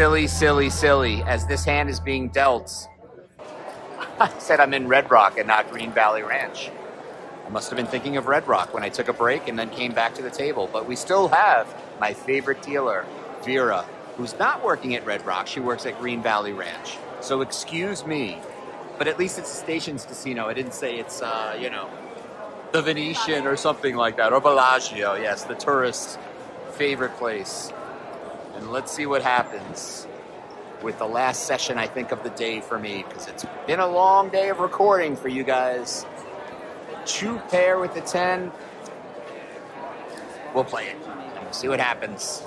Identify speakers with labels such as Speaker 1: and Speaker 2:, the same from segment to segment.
Speaker 1: Silly, silly, silly, as this hand is being dealt. I said I'm in Red Rock and not Green Valley Ranch. I must have been thinking of Red Rock when I took a break and then came back to the table. But we still have my favorite dealer, Vera, who's not working at Red Rock. She works at Green Valley Ranch. So excuse me, but at least it's a Stations Casino. I didn't say it's, uh, you know, the Venetian or something like that, or Bellagio. Yes, the tourist's favorite place. And let's see what happens with the last session, I think, of the day for me, because it's been a long day of recording for you guys. Two pair with the 10. We'll play it. And we'll see what happens.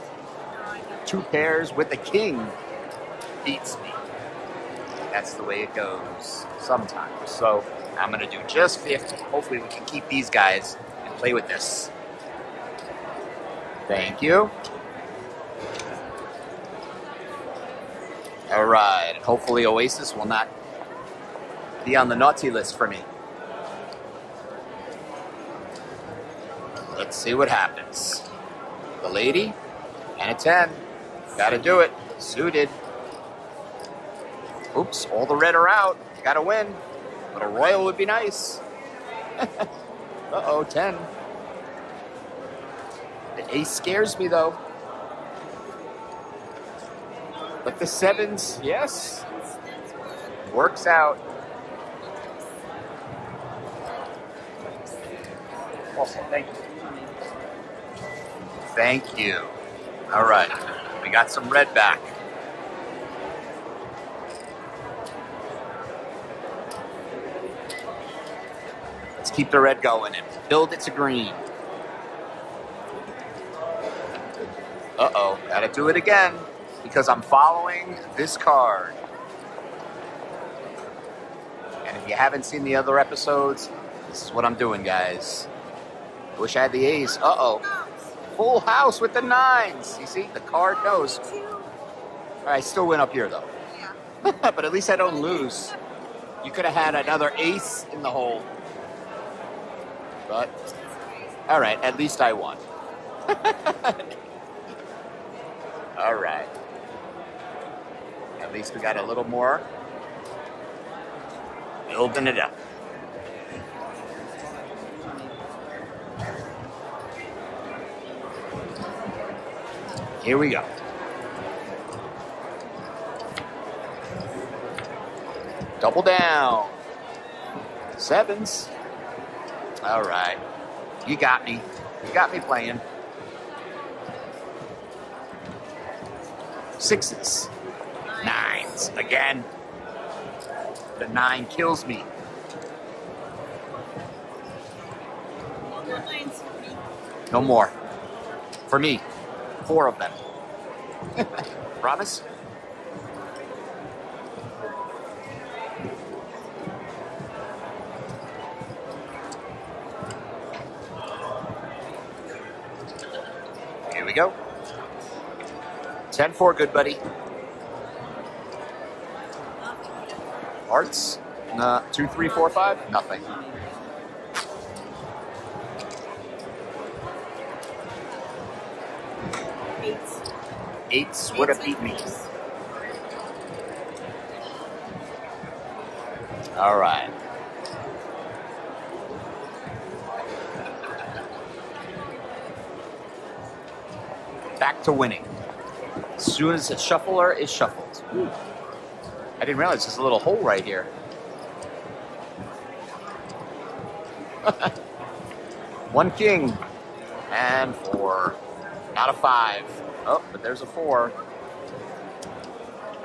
Speaker 1: Two pairs with the king beats me. That's the way it goes sometimes. So I'm going to do just 50. Hopefully, we can keep these guys and play with this. Thank you. All right. Hopefully, Oasis will not be on the naughty list for me. Let's see what happens. The lady and a 10. Gotta do it. Suited. Oops, all the red are out. Gotta win. But a royal would be nice. uh oh, 10. The ace scares me though. But the sevens, yes, works out. Awesome, thank you. Thank you. All right, we got some red back. Let's keep the red going and build it to green. Uh oh, gotta do it again because I'm following this card. And if you haven't seen the other episodes, this is what I'm doing, guys. I wish I had the ace. Uh oh. Full house with the nines. You see, the card knows. I still win up here, though. but at least I don't lose. You could have had another ace in the hole. But, all right, at least I won. all right. At least we got a little more. Building it up. Here we go. Double down. Sevens. All right. You got me. You got me playing. Sixes. Again. The nine kills me. No more. For me. Four of them. Promise? Here we go. 10 4, good buddy. Hearts? Nah, 2, 3, 4, 5? Nothing. Eights would have beat me. All right. Back to winning. As soon as the shuffler is shuffled. Ooh. I didn't realize there's a little hole right here. One king and four. Not a five. Oh, but there's a four.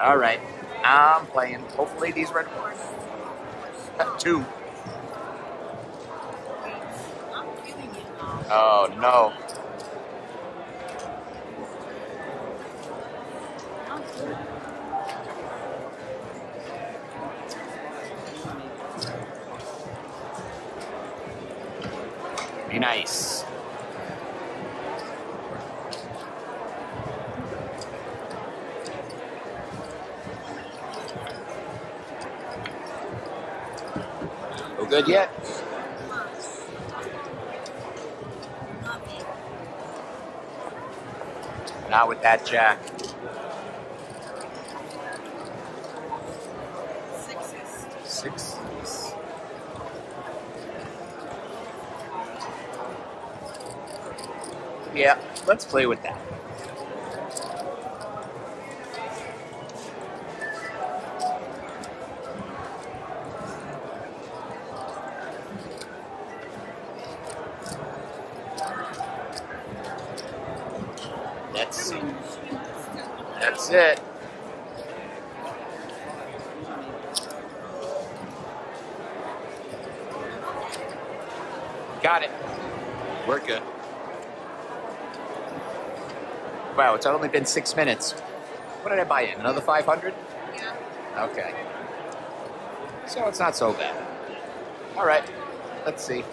Speaker 1: All right. I'm playing. Hopefully these red ones. Two. Oh, no. Nice. No good yet. Not with that jack. Sixes. Six. Yeah, let's play with that. Let's see. That's it. Got it. We're good. Wow, it's only been six minutes. What did I buy in? Another 500?
Speaker 2: Yeah.
Speaker 1: Okay. So it's not so bad. All right. Let's see.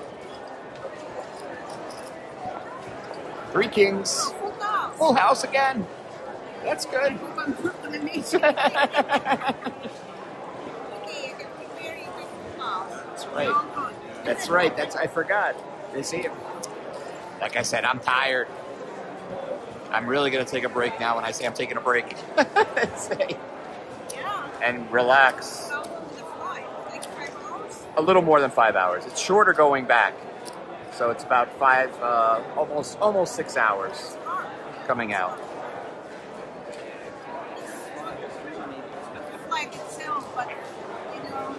Speaker 1: Three kings.
Speaker 2: Oh, full house.
Speaker 1: Full house again. That's good.
Speaker 2: I'm not gonna make it. Okay, I can prepare you with full house.
Speaker 1: That's right. That's right. That's I forgot. They see it. Like I said, I'm tired. I'm really gonna take a break now. When I say I'm taking a break,
Speaker 2: Yeah.
Speaker 1: and relax.
Speaker 2: How long the flight? Like five hours?
Speaker 1: A little more than five hours. It's shorter going back, so it's about five, uh, almost almost six hours coming out.
Speaker 2: The flight itself, but you know,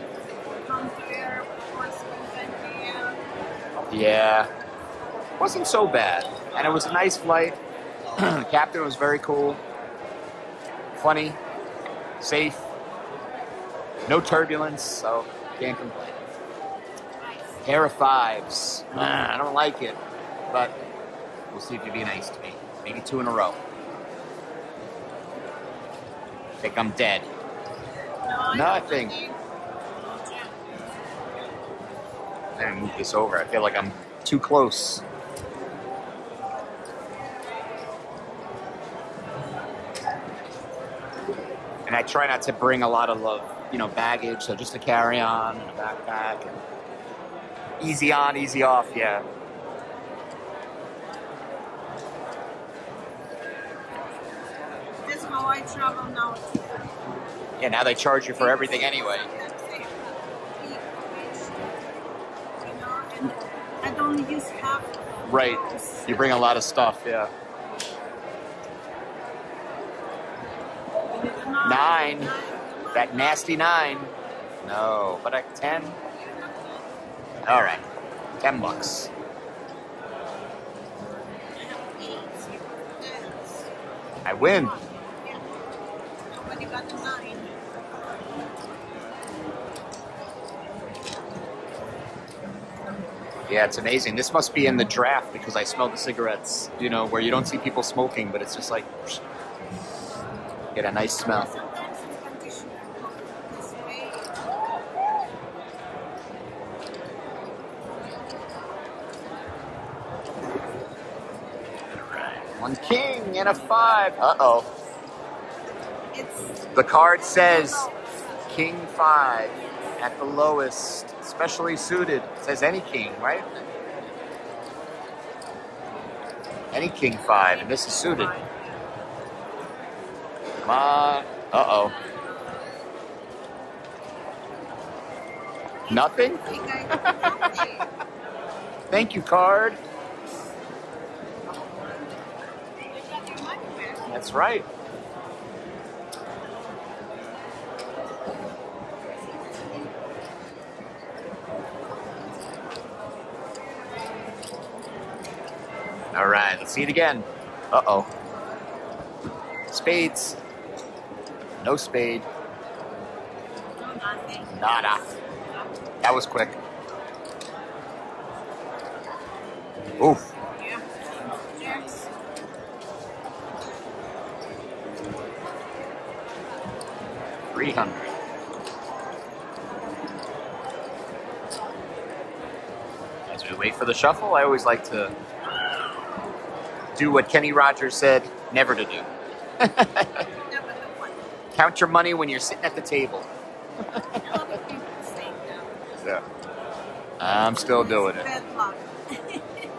Speaker 2: come to airport, spend time
Speaker 1: Yeah, wasn't so bad, and it was a nice flight. The captain was very cool, funny, safe, no turbulence, so can't complain. Pair of fives. I don't like it, but we'll see if you'd be nice to me. Maybe two in a row. Think I'm dead.
Speaker 2: No,
Speaker 1: Nothing. Let me move this over. I feel like I'm too close. I try not to bring a lot of, uh, you know, baggage, so just a carry on and a backpack. And easy on, easy off, yeah.
Speaker 2: That's how I travel now.
Speaker 1: Yeah, now they charge you for everything anyway.
Speaker 2: That's it. You know, and I don't use half.
Speaker 1: Right. You bring a lot of stuff, yeah. Nine. That nasty nine. No, but a ten. All right, ten bucks. I win. Yeah, it's amazing. This must be in the draft because I smell the cigarettes. You know, where you don't see people smoking, but it's just like get a nice smell. One king and a five. Uh oh. The card says king five at the lowest, specially suited. It says any king, right? Any king five, and this is suited. Come on. Uh oh. Nothing?
Speaker 2: I think I got nothing.
Speaker 1: Thank you, card.
Speaker 2: You got your money back.
Speaker 1: That's right. All right, let's see it again. Uh oh. Spades. No spade. Nada. That was quick. Oof. Three hundred. As we wait for the shuffle, I always like to do what Kenny Rogers said never to do.
Speaker 2: Never the one.
Speaker 1: Count your money when you're sitting at the table.
Speaker 2: A lot of people say that.
Speaker 1: Yeah. I'm still doing it.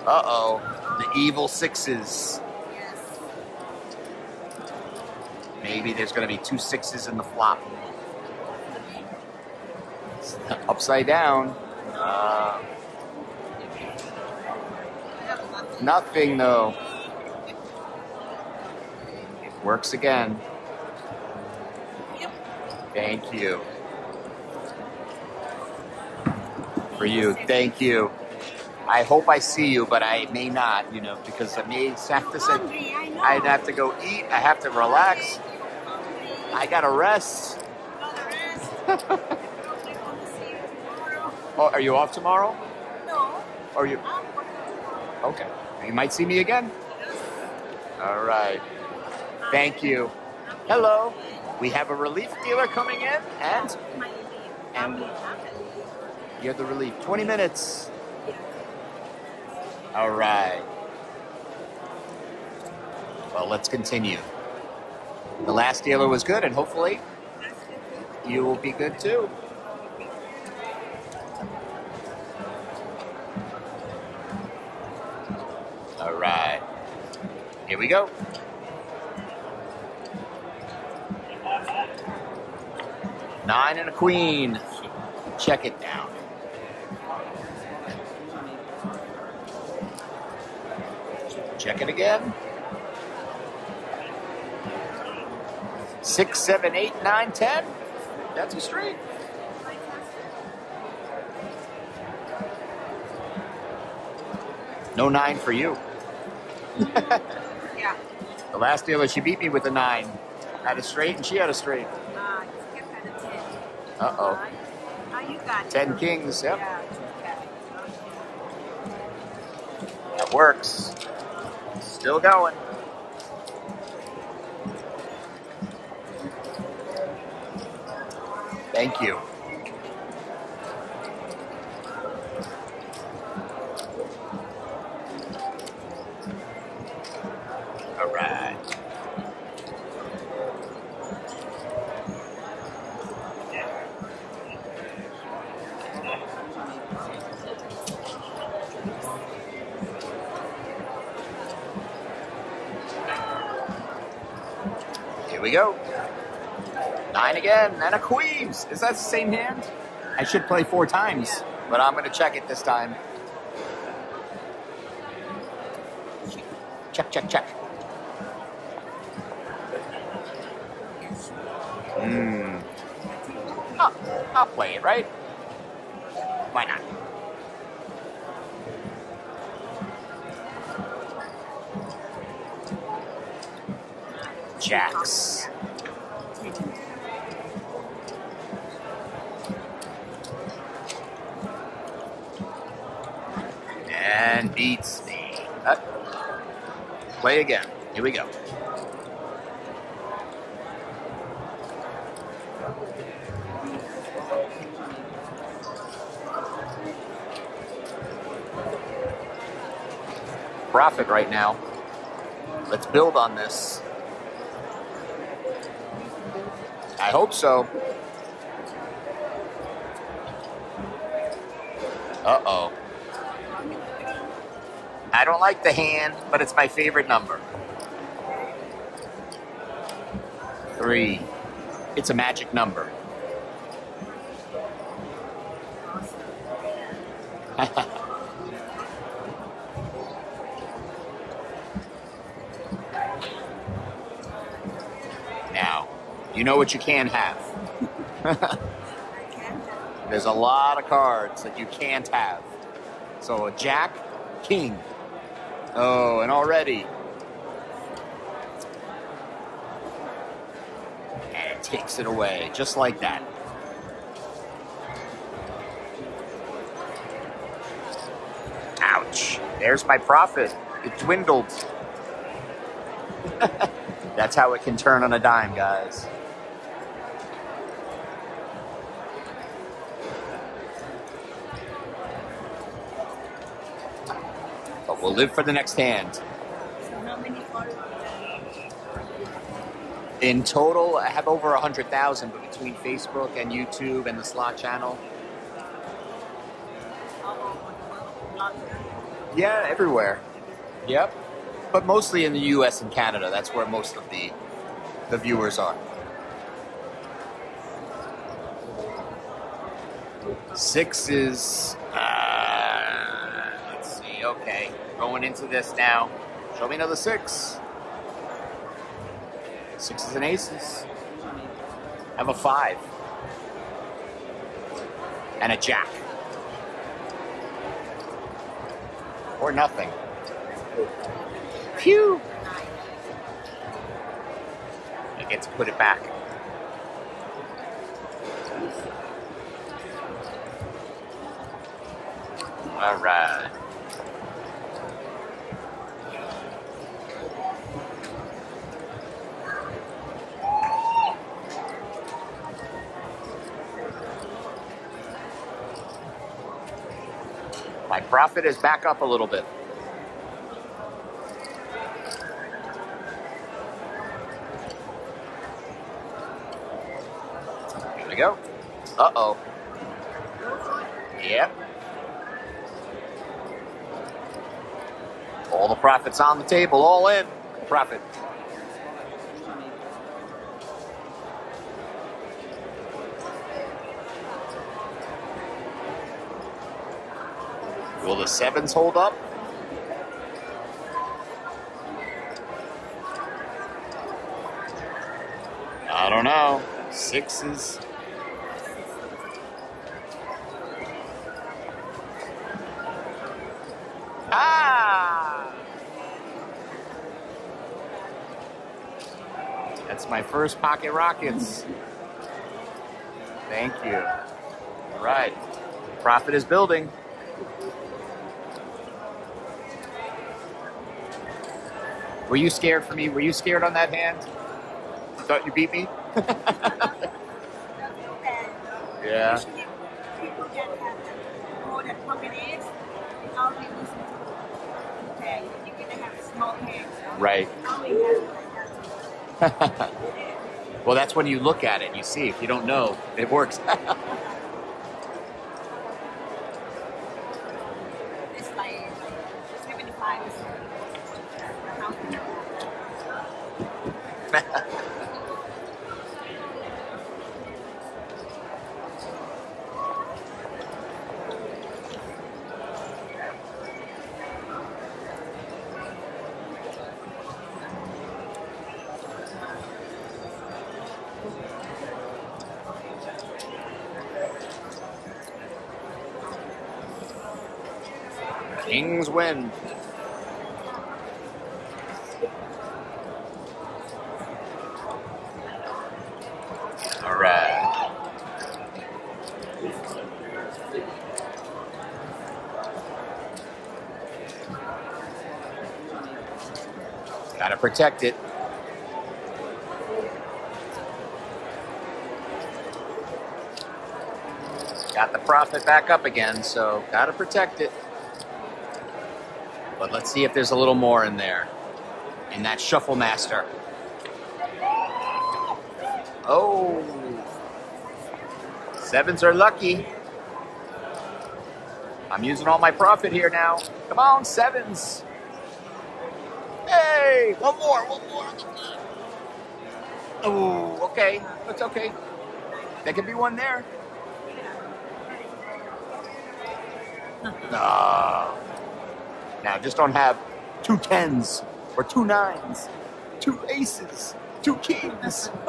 Speaker 1: Uh oh. The evil sixes.
Speaker 2: yes.
Speaker 1: Maybe there's going to be two sixes in the flop. Upside down. Uh, nothing though. It works again. Thank you. For you, thank you. I hope I see you, but I may not, you know, because I may have to say. I'd have to go eat. I have to relax. I gotta rest.
Speaker 2: Gotta rest. I'm going to see you tomorrow.
Speaker 1: Oh, are you off tomorrow?
Speaker 2: No,
Speaker 1: Are you?
Speaker 2: I'm working tomorrow.
Speaker 1: Okay. You might see me again. All right. Thank you. Hello. We have a relief dealer coming in, and And- you have the relief. 20 minutes. All right. Well, let's continue. The last dealer was good, and hopefully you will be good too. All right. Here we go. Nine and a queen. Check it down. Check it again. Six, seven, eight, nine, ten. That's a straight. No nine for you.
Speaker 2: Yeah.
Speaker 1: The last dealer, she beat me with a nine. Had a straight, and she had a straight.
Speaker 2: Uh, just kept at a 10.
Speaker 1: Uh oh.
Speaker 2: Now you got it.
Speaker 1: Ten kings, yep.
Speaker 2: Yeah, just kept it.
Speaker 1: That works. Still going. Thank you. All right. Here we go. Nine again, and a queens. Is that the same hand? I should play four times, but I'm going to check it this time. Check, check, check. Hmm. Oh, I'll play it, right? Why not? Jacks. And beats me. Uh, play again. Here we go. Profit right now. Let's build on this. I hope so. Uh oh. Like the hand, but it's my favorite number. Three. It's a magic number. now, you know what you can have. There's a lot of cards that you can't have. So a jack, king. Oh, and already. And it takes it away, just like that. Ouch. There's my profit. It dwindled. That's how it can turn on a dime, guys. We'll live for the next hand. In total, I have over 100,000, but between Facebook and YouTube and the slot channel, yeah, everywhere. Yep. But mostly in the US and Canada. That's where most of the the viewers are. Six is. Uh, let's see. Okay, going into this now. Show me another six. Sixes and aces. I have a five. And a jack. Or nothing. Phew. I get to put it back. All right. My profit is back up a little bit. Here we go. Uh oh. Yep. All the profits on the table, all in. Profit. Will the sevens hold up? I don't know. Sixes. Ah! That's my first pocket rockets. Thank you. All right. Profit is building. Were you scared for me? Were you scared on that hand? Thought you beat me? Yeah. Right. well, that's when you look at it. and You see. If you don't know, it works. win. All right. Gotta protect it. Got the profit back up again, so gotta protect it. But let's see if there's a little more in there. In that shuffle master. Oh. Sevens are lucky. I'm using all my profit here now. Come on, sevens. Hey, one more, one more. Oh, okay. That's okay. There could be one there. No. Now, just don't have two tens or two nines, two aces, two kings.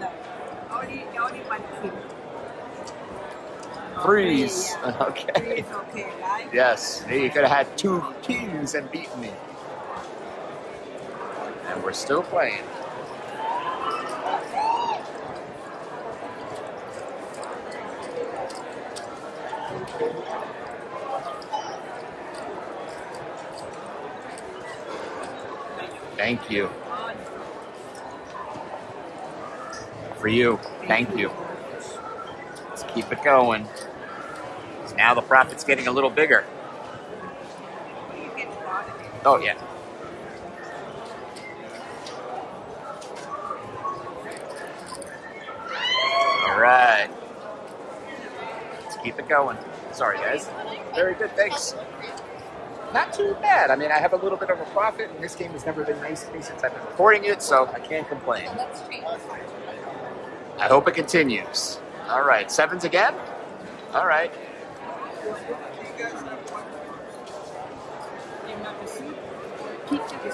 Speaker 2: No. Only, only one king.
Speaker 1: Threes.
Speaker 2: Okay, yeah.
Speaker 1: Okay.
Speaker 2: Three right?
Speaker 1: Yes, you could have had two kings and beaten me. And we're still playing. Thank you. For you. Thank you. Let's keep it going. Now the profit's getting a little bigger. Oh, yeah. All right. Let's keep it going. Sorry, guys. Very good, thanks. Not too bad. I mean, I have a little bit of a profit, and this game has never been nice to me since I've been recording it, so I can't complain. I hope it continues. All right, sevens again. All right.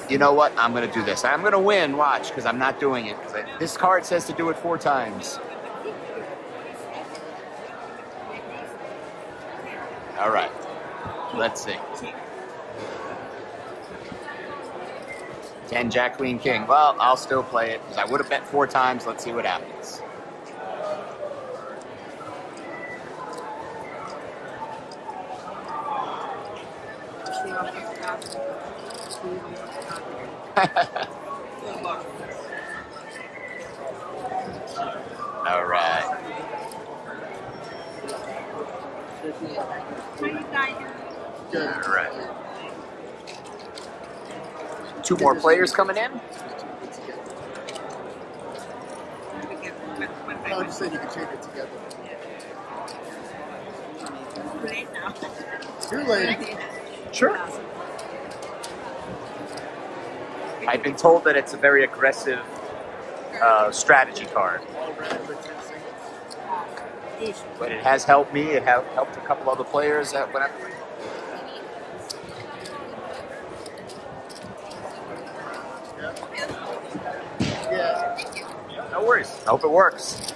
Speaker 1: You know what? I'm going to do this. I'm going to win. Watch, because I'm not doing it. Because this card says to do it four times. All right. Let's see. 10 Jack Queen King. Well, I'll still play it because I would have bet four times. Let's see what happens. All right. All right. Two more players coming in.
Speaker 3: I just you can change it together. You're late.
Speaker 1: Sure. I've been told that it's a very aggressive uh, strategy card,
Speaker 3: All red with 10 singles.
Speaker 1: but it has helped me. It has helped a couple other players. That when I, worries. I hope it works.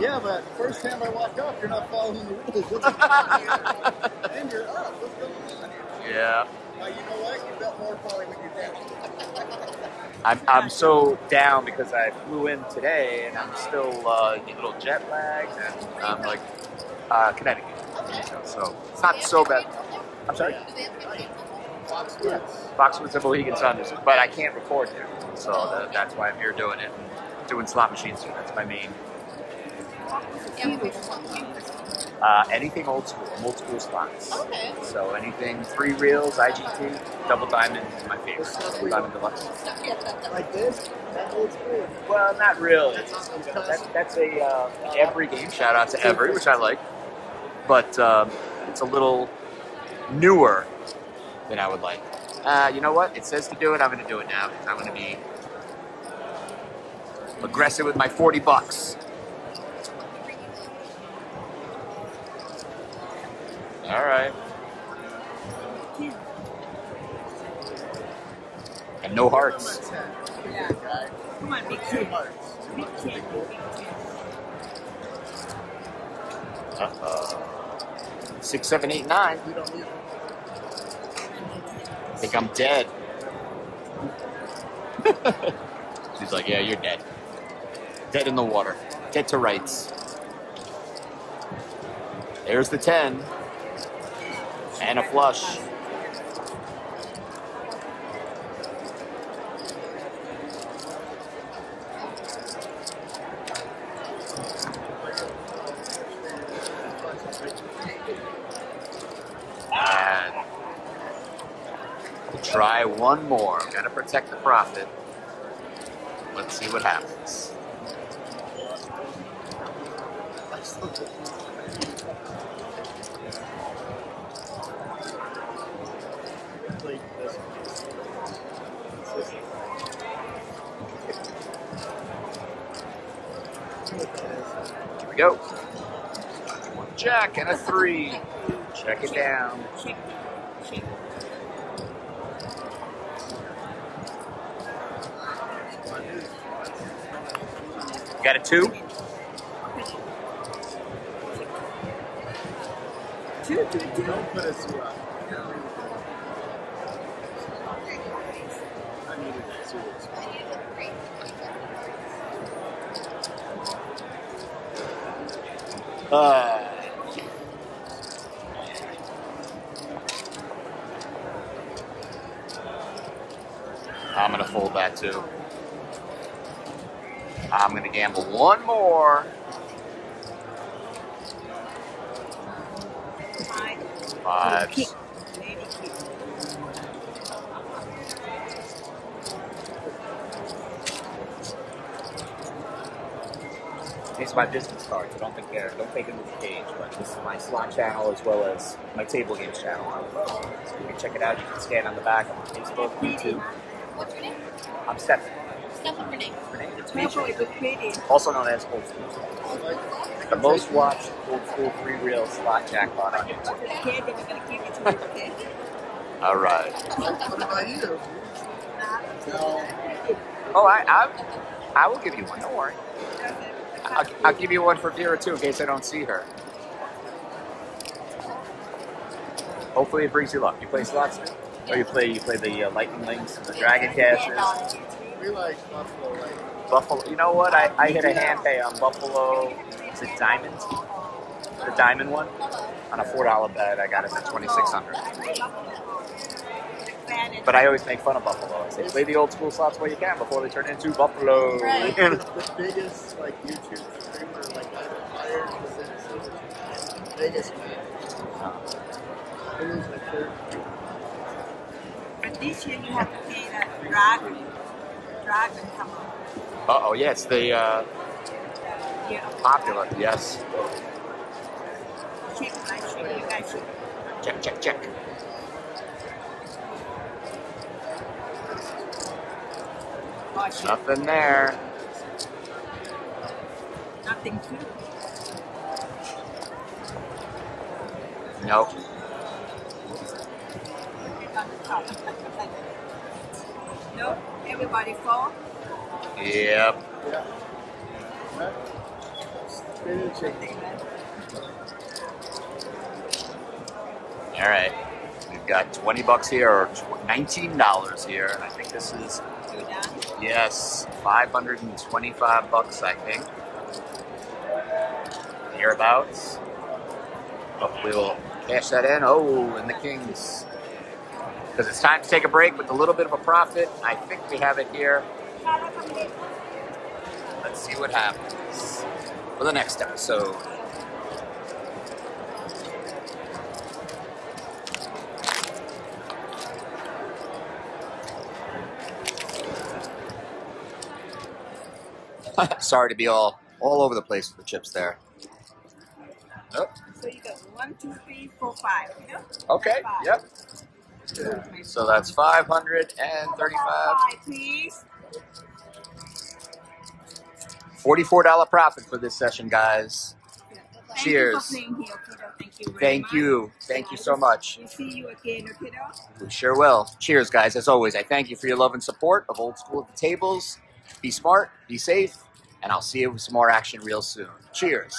Speaker 3: Yeah, but first time I walk up, you're not following the rules. What's going on here? And you're up. What's going on here?
Speaker 1: Yeah.
Speaker 3: Uh, you know what? You bet more probably when you're down.
Speaker 1: I'm, I'm so down because I flew in today and I'm still uh, a little jet lagged and I'm like uh, Connecticut. So it's not so bad. I'm sorry.
Speaker 3: Fox Woods.
Speaker 1: Foxwoods and Mohegan Sun, but I can't record here, so that, that's why I'm here doing it. Doing slot machines here. That's my main. Uh, anything old school, I'm old school slots.
Speaker 4: Okay.
Speaker 1: So anything three reels, IGT, double diamond is my favorite. Double diamond deluxe.
Speaker 3: Like this? That old school.
Speaker 1: Well, not really. That, that's a uh, every game. Shout out to Everi, which I like, but um, it's a little newer than I would like. Uh, you know what? It says to do it. I'm going to do it now. I'm going to be aggressive with my 40 bucks. All right. And no hearts.
Speaker 3: Come on, 10. You're a good guy.
Speaker 2: Come on, big
Speaker 3: hearts.
Speaker 2: Big.
Speaker 1: Six, seven, eight, nine. I think I'm dead. She's like, yeah, you're dead. Dead in the water. Dead to rights. There's the 10. And a flush. And try one more. Gotta protect the profit. Let's see what happens. We go. Jack and a three. Check it down. Got a two?
Speaker 2: Two, two, two.
Speaker 3: Don't put us. I needed that too.
Speaker 1: Uh, I'm gonna fold that too. I'm gonna gamble one more.
Speaker 2: Five.
Speaker 1: Five.
Speaker 2: Kick. Lady kick.
Speaker 1: These are my business cards. I don't think they're don't take them with the cage, but this is my slot channel as well as my table games channel. Uh, so you can check it out. You can scan on the back. I'm on Facebook, YouTube.
Speaker 4: What's your name?
Speaker 1: I'm Stefan.
Speaker 4: Stefan Renee.
Speaker 1: Renee, good to meet
Speaker 2: Purple
Speaker 1: you.
Speaker 2: is pretty.
Speaker 1: Also known as Old School.
Speaker 3: I
Speaker 1: The most watched Old School three reel slot jackpot on YouTube.
Speaker 2: Okay, then we're gonna give it to you, okay?
Speaker 1: All right.
Speaker 3: What about you?
Speaker 1: Oh, I, I, I will give you one. Don't worry. I'll, I'll give you one for Vera too, in case I don't see her. Hopefully, it brings you luck. You play slots, or you play you play the uh, Lightning Links and the Dragon Casters.
Speaker 3: We like Buffalo like
Speaker 1: Buffalo. You know what? I, I hit a hand pay on Buffalo. Is it Diamond? The Diamond one on a four dollar bet. I got it at twenty six hundred. But I always make fun of Buffalo. I say play the old school slots while you can before they turn into Buffalo.
Speaker 4: Right.
Speaker 3: the, the biggest like YouTube streamer like I hired was in Silverton. Vegas man. It was the third.
Speaker 2: But this year you have to pay the dragon. Dragon come on.
Speaker 1: Uh oh, yeah, it's the uh,
Speaker 2: Yeah.
Speaker 1: popular. Yes.
Speaker 2: Check my shit. You guys should.
Speaker 1: Check, check, check.
Speaker 2: Oh, shit.
Speaker 1: Nothing there.
Speaker 2: Nothing too.
Speaker 1: Nope.
Speaker 2: It's on the top. no, everybody fall.
Speaker 1: Yep.
Speaker 3: Yeah. Right? Spinach and
Speaker 1: All right. We've got 20 bucks here or $19 here. And I think this is? Yes, 525 bucks, I think. Hereabouts. Oh, Hopefully we'll cash that in. Oh, and the Kings. Because it's time to take a break with a little bit of a profit. I think we have it here. Let's see what happens for the next episode. Sorry to be all all over the place with the chips there. Oh,
Speaker 2: So you got one, two, three, four, five. You know?
Speaker 1: okay.
Speaker 2: Five.
Speaker 1: Yep. So that's 535.
Speaker 2: Five, please.
Speaker 1: $44 profit for this session, guys.
Speaker 2: Thank
Speaker 1: Cheers.
Speaker 2: You for playing here. Thank you
Speaker 1: Thank you. Thank you so much.
Speaker 2: We'll see you again, kiddo.
Speaker 1: We sure will. Cheers, guys. As always, I thank you for your love and support of Old School at the Tables. Be smart, be safe, and I'll see you with some more action real soon. Cheers.